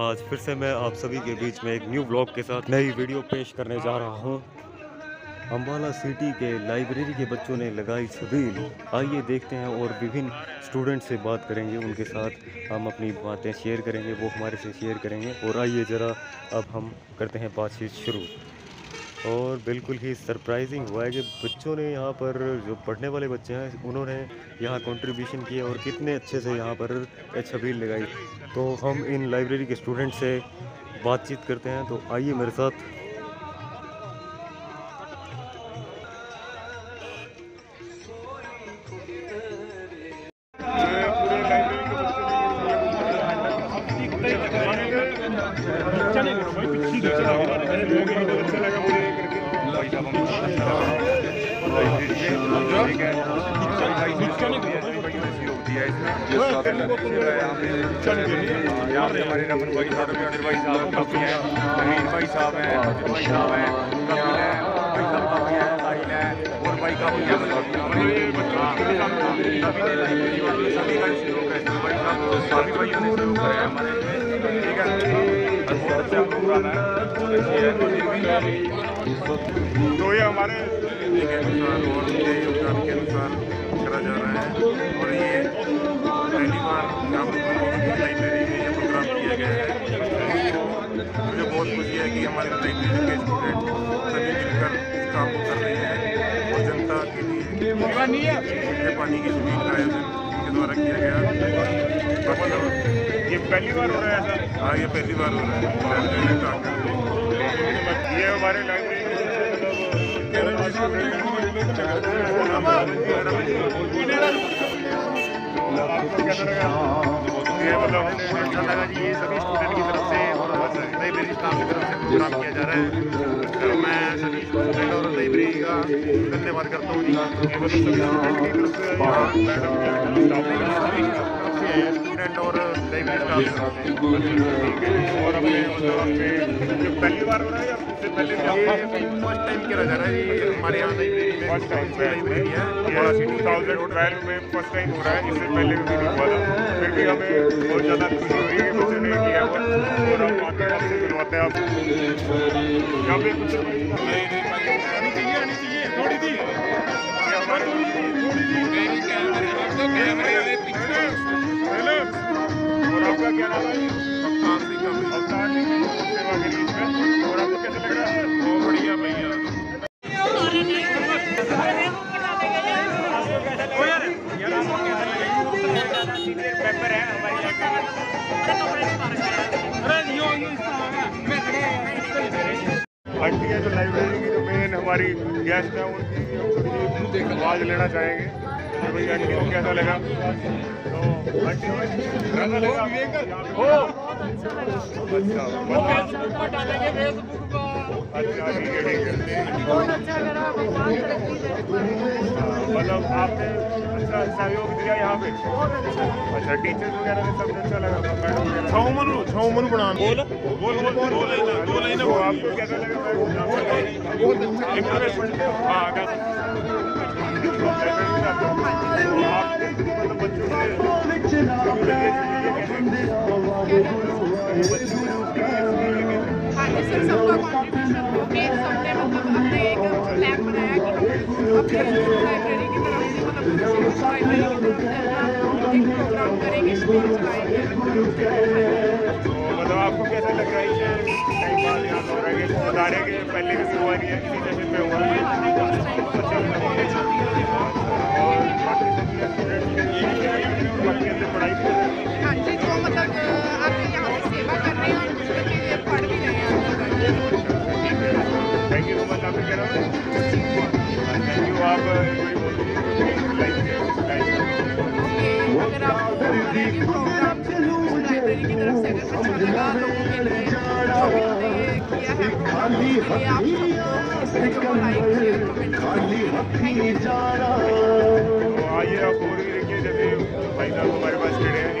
आज फिर से मैं आप सभी के बीच में एक न्यू ब्लॉग के साथ नई वीडियो पेश करने जा रहा हूँ। अम्बाला सिटी के लाइब्रेरी के बच्चों ने लगाई छबील। आइए देखते हैं और विभिन्न स्टूडेंट से बात करेंगे उनके साथ। हम अपनी बातें शेयर करेंगे, वो हमारे से शेयर करेंगे। और आइए ज़रा अब हम करते हैं बातचीत शुरू। और बिल्कुल ही सरप्राइजिंग हुआ है कि बच्चों ने यहाँ पर जो पढ़ने वाले बच्चे हैं, उन्होंने यहाँ कंट्रीब्यूशन किया और कितने अच्छे से यहाँ पर छबील लगाई। तो हम इन लाइब्रेरी के स्टूडेंट से बातचीत करते हैं तो आइए मेरे साथ। यहाँ पे हमारे रमन भाई साहब हैं भाई साहब काफ़ी हैं नवीन भाई साहब हैं भाई साहब हैं कपिल हैं भाई साहब काफ़ी हैं साहिल हैं और भाई काफ़ी हैं सभी का सहयोग है भाई साहब सभी ने सहयोग करा हमारे ठीक है बहुत अच्छा प्रोग्राम है। तो ये हमारे के अनुसार और उनके योगदान के अनुसार करा जा रहा है और ये पहली बार लाइब्रेरी में ये प्रोग्राम किया गया है। मुझे बहुत खुशी है कि हमारे लाइब्रेरी के स्टूडेंट सभी मिलकर काम कर रहे हैं और जनता के लिए पानी की सुविधा का आयोजन के द्वारा किया गया। ये पहली बार हो रहा है हाँ ये पहली बार हो रहा है। ये हमारे ये जी ये सभी स्टूडेंट की तरफ़ से किया जा रहा है मैं सभी स्टूडेंट और लाइब्रेरी का धन्यवाद करता हूँ जी सभी स्टूडेंट की तरफ़ से मैडम स्टाफ की तरफ़ और अपने मतलब अपने जो पहली बार हो रहा है या पहले फ़र्स्ट टाइम किया जा रहा है ये हमारे यहाँ लाइब्रेरी में फ़र्स्ट टाइम लाइब्रेरी है टू थाउज़ेंड ट्वेल्व में फ़र्स्ट टाइम हो रहा है इससे पहले भी नहीं हुआ था फिर भी हमें बहुत ज़्यादा खुशी हो रही है किया और हम आते हैं आपसे मिलवाते हैं आपको यहाँ पे कुछ नहीं चाहिए आंटी है जो लाइब्रेरी की जो मेन हमारी गेस्ट है उनकी आवाज़ लेना चाहेंगे। भाई आंटी को कैसा लगा तो अच्छा ठीक है ठीक है मतलब आपने अच्छा सहयोग दिया यहाँ पे अच्छा टीचर्स वगैरह ने सबसे अच्छा लगा मैडम मनु छौ मनु बना बोल बोल बोल लाइन दो लाइन आपको कैसा लगा हाँ हाँ की मतलब की आपको कैसा लग रहा है ये? बार यहाँ हो रहा है कि बता रहे हैं कि पहले भी शुरुआत है, इसी सेशन पे हुआ है। अगर आपको प्रोग्राम लाइब्रेरी की तरफ़ से अगर अच्छा लगा लोगों के लिए किया है उसके आप इस वीडियो को लाइक शेयर कमेंट तो आइए आप और भी देखिए जैसे भाई साहब हमारे पास खड़े हैं।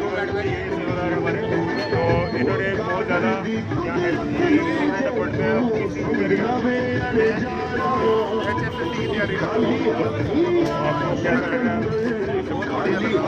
जो ये सेवादार हमारे तो इन्होंने बहुत ज़्यादा यहाँ पढ़ते हैं। किसी को की तैयारी कर रहे। आपको क्या लग है?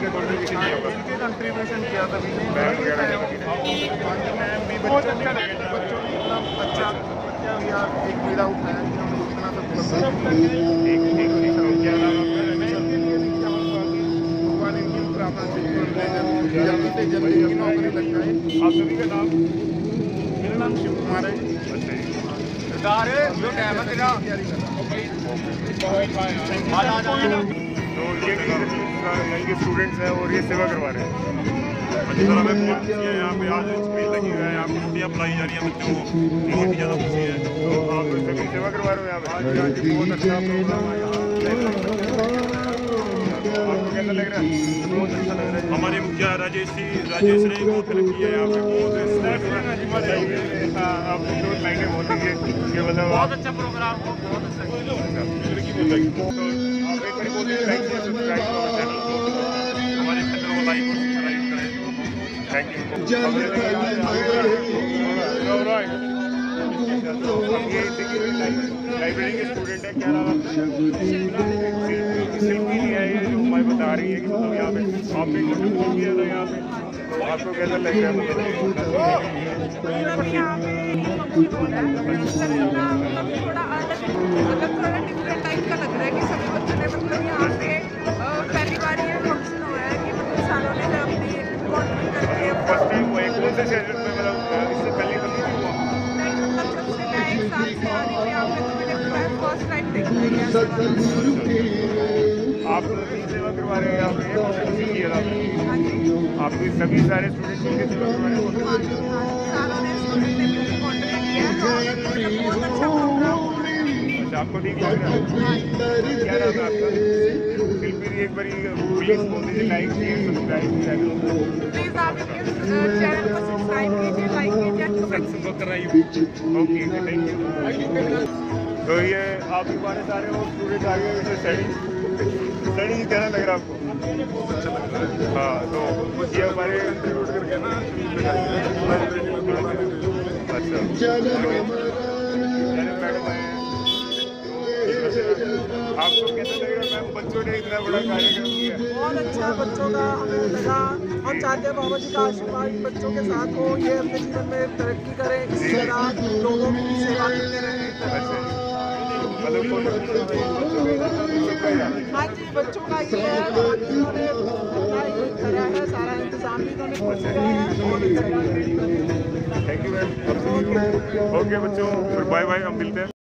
कंट्रीब्यूशन किया ने मैम भी बच्चों का बच्चों ने इतना अच्छा बच्चा भी यार एक मेरा उठाया कि इतना इनकी प्रार्थना से जल्दी से जल्दी की नौकरी लग जाए आप सभी का नाम मेरा नाम शिव कुमार है अच्छा जी जो टाइम है तेरा तो ये यहाँ के स्टूडेंट्स हैं और ये सेवा करवा रहे हैं। अच्छी बहुत खुशी है। यहाँ पे आज स्पीड लगी हुई है। यहाँ पे पिलाई जा रही हैं। बच्चों को बहुत ही ज़्यादा खुशी है। तो आप सभी सेवा करवा रहे हो यहाँ पे। आज बहुत अच्छा प्रोग्राम है यहाँ। आपको कैसा लग रहा है? बहुत अच्छा लग रहा है। हमारे मुखिया राजेश जी राजेश ने बहुत हेल्प की है यहाँ पे। बहुत हाँ, आपने दो लाइनें बोली कि कि मतलब बहुत अच्छा प्रोग्राम बहुत अच्छा। की बोल रही आप एक बार बोलिए लाइक शेयर सब्सक्राइब करो? चैनल को हमारे चैनल को लाइक और सब्सक्राइब करें थैंक यू लाइब्रेरी के स्टूडेंट है क्या नाम है शिल्पी नहीं है हमारी बता रही है कि मतलब यहाँ पे आपने कंट्रीब्यूट किया था यहाँ पे। तो आपको कैसा लग रहा है मतलब टाइप का लग रहा है कि सभी बच्चों ने मतलब यहाँ पे पहली बार ये फ़ंक्शन हो रहा है कि मतलब सारों ने अपनी कॉन्ट्रीब्यूट करके फ़र्स्ट टाइम हुआ है कौन से सेशन में मतलब इससे पहले कभी नहीं हुआ। नहीं मतलब जब से मैं एक साल से आ रही हूँ यहाँ तो मैंने फ़र्स्ट टाइम देखा है ये ऐसा वाला। आप सेवा करवा रहे हैं किया था। आपके सभी सारे स्टूडेंट्स मिलकर सेवा करवा रहे हैं। ने स्टूडेंट ने मिलकर किया है आपको ठीक लग रहा है। क्या नाम है आपका? शिल्पी जी एक बारी प्लीज़ बोल दीजिए लाइक शेयर सब्सक्राइब यू तो ये आप भी हमारे सारे और स्टूडेंट आ गए वैसे स्टडी स्टडी कैसा लग रहा है आपको अच्छा लग रहा है हाँ तो ये हमारे करके ना अच्छा। आपको कैसा है मैम बच्चों ने इतना बड़ा कार्यक्रम किया। बहुत अच्छा बच्चों का हमें लगा। हम चाहते हैं बाबा जी का आशीर्वाद बच्चों के साथ हो ये अपने जीवन में तरक्की करें इसी तरह लोगों की सेवा करते रहें। हाँ जी बच्चों का ये है बाकी इन्होंने अपना ये करा है सारा इंतज़ाम भी इन्होंने खुद किया। है थैंक यू मैम ओके बच्चों बाय बाय हम मिलते हैं।